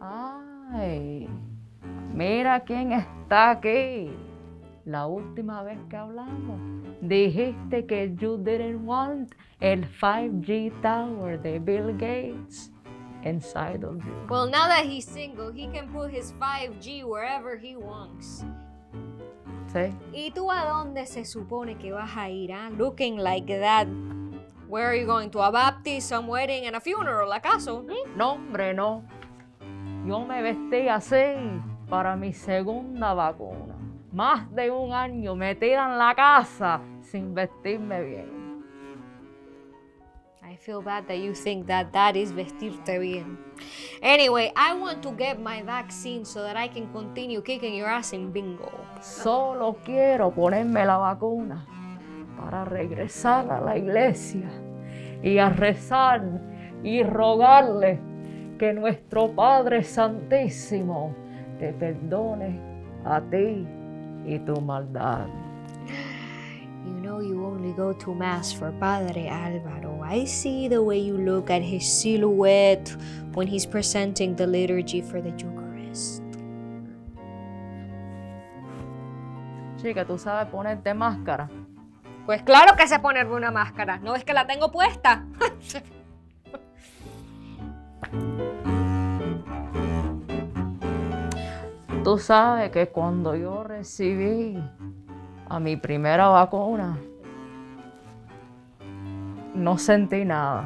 Ay, mira quién está aquí. La última vez que hablamos, dijiste que you didn't want el 5G tower de Bill Gates inside of you. Well, now that he's single, he can put his 5G wherever he wants. ¿Sí? ¿Y tú a dónde se supone que vas a ir? ah? Looking like that. Where are you going? To a baptism, wedding, and a funeral, ¿acaso? ¿Mm? No, hombre, no. Yo me vestí así para mi segunda vacuna. Más de un año metida en la casa sin vestirme bien. I feel bad that you think that that is vestirte bien. Anyway, I want to get my vaccine so that I can continue kicking your ass in bingo. Solo quiero ponerme la vacuna para regresar a la iglesia y a rezar y rogarle que nuestro Padre Santísimo te perdone a ti y tu maldad. You know you only go to mass for Padre Álvaro. I see the way you look at his silhouette when he's presenting the liturgy for the Eucharist. Chica, tú sabes ponerte máscara. Pues claro que sé ponerme una máscara. ¿No ves que la tengo puesta? Tú sabes que cuando yo recibí a mi primera vacuna, no sentí nada.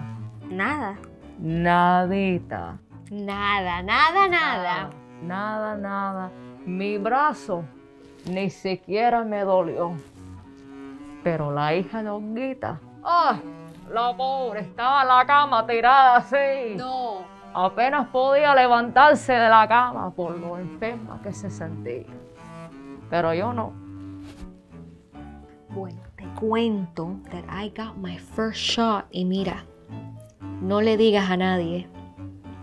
Nada. Nadita. Nada, nada, nada. Nada, nada. Mi brazo ni siquiera me dolió. Pero la hija de Olguita, ¡ah! La pobre estaba en la cama tirada así. No. Apenas podía levantarse de la cama por lo enferma que se sentía. Pero yo no. Bueno, te cuento that I got my first shot y mira, no le digas a nadie,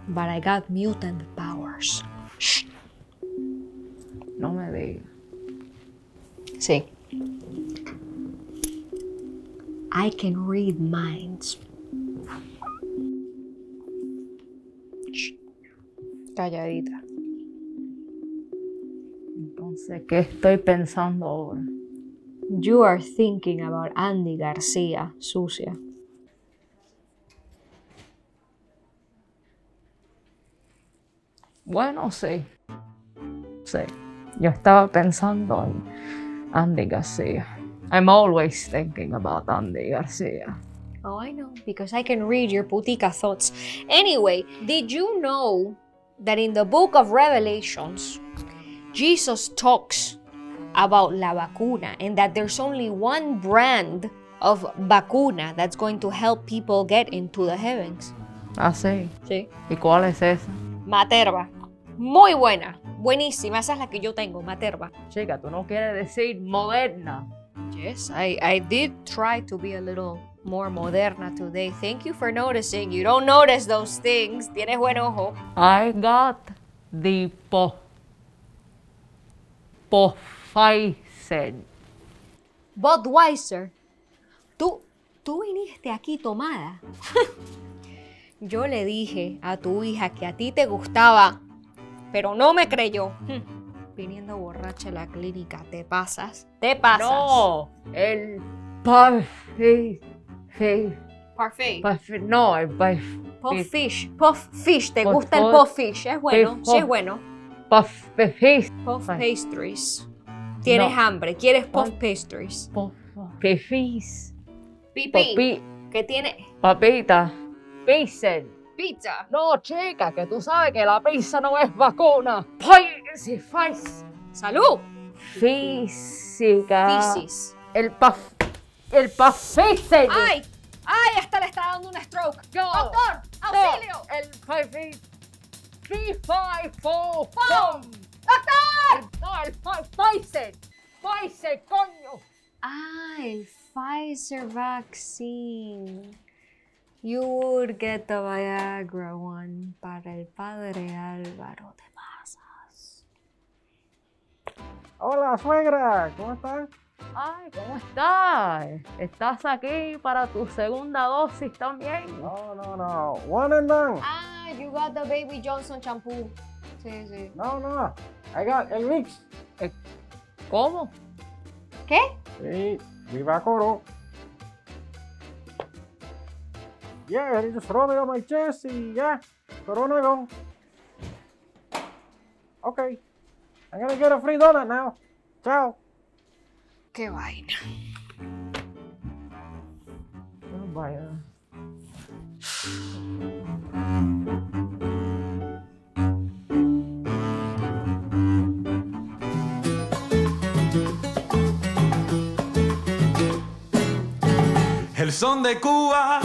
but I got mutant powers. Shh. No me digas. Sí. I can read minds. Calladita. Entonces, ¿qué estoy pensando ahora? You are thinking about Andy García, sucia. Bueno, sí. Sí. Yo estaba pensando en Andy García. I'm always thinking about Andy García. Oh, I know, because I can read your putica thoughts. Anyway, did you know that in the book of Revelations, Jesus talks about la vacuna and that there's only one brand of vacuna that's going to help people get into the heavens? Ah, sí. Sí. ¿Y cuál es esa? Materva. Muy buena. Buenísima. Esa es la que yo tengo, Materva. Chica, tú no quieres decir moderna. Yes, I, I did try to be a little more moderna today. Thank you for noticing. You don't notice those things. Tienes buen ojo. I got the po... Pfizer. Budweiser. Tú, tú viniste aquí tomada. Yo le dije a tu hija que a ti te gustaba, pero no me creyó. Hmm. Viniendo borracha a la clínica, te pasas, te pasas. No, el Pfizer. Parfait. No, el. Puff fish. Puff fish. ¿Te Puff- gusta el puff- puff fish? Es bueno. puff- Sí, es bueno. Puff Ay. pastries. Tienes No. hambre. ¿Quieres puff pastries? Pfizer. Pipi. Papi, ¿Qué tiene? papita. Pfizer. Pizza. No, chica, que tú sabes que la pizza no es vacuna. Pfizer. ¡Salud! Física. Fisis. El paf. El Pfizer. ¡Ay! ¡Ay! Hasta le está dando un stroke. No. ¡Doctor! ¡Auxilio! El Pfizer. Pfizer. ¡Pum! ¡Pum! ¡Doctor! No, el Pfi- Pfizer. Pfizer, coño. Ah, el Pfizer vaccine. You would get the Viagra one para el padre Álvaro. Te pasas. Hola, suegra, ¿cómo estás? Ay, ¿cómo estás? ¿Estás aquí para tu segunda dosis también? No, no, no. One and done. Ah, you got the Baby Johnson shampoo. Sí, sí. No, no. I got el mix. ¿Cómo? ¿Qué? Sí, viva coro. Yeah, he just throw it on my chest y ya. Corona gone. Okay. I'm gonna get a free donut now. Chao. Qué vaina. Ah, Vaya. El son de Cuba,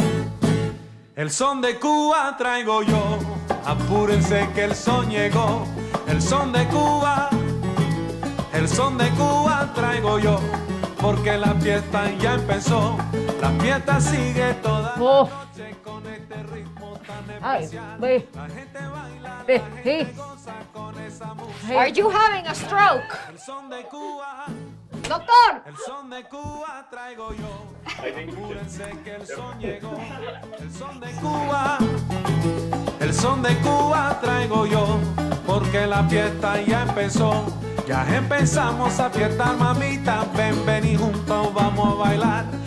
el son de Cuba traigo yo. Apúrense que el son llegó. El son de Cuba, el son de Cuba traigo yo. Porque la fiesta ya empezó. La fiesta sigue toda la Oh. noche con este ritmo tan Ay, especial. ve. La gente baila, la gente sí. goza con esa música. Hey. Are you having a stroke? El son de Cuba. Doctor. El son de Cuba traigo yo. Apúrense que el son llegó. El son de Cuba. El son de Cuba traigo yo. Porque la fiesta ya empezó. Ya empezamos a fiestar, mamita. Ven, ven y juntos vamos a bailar.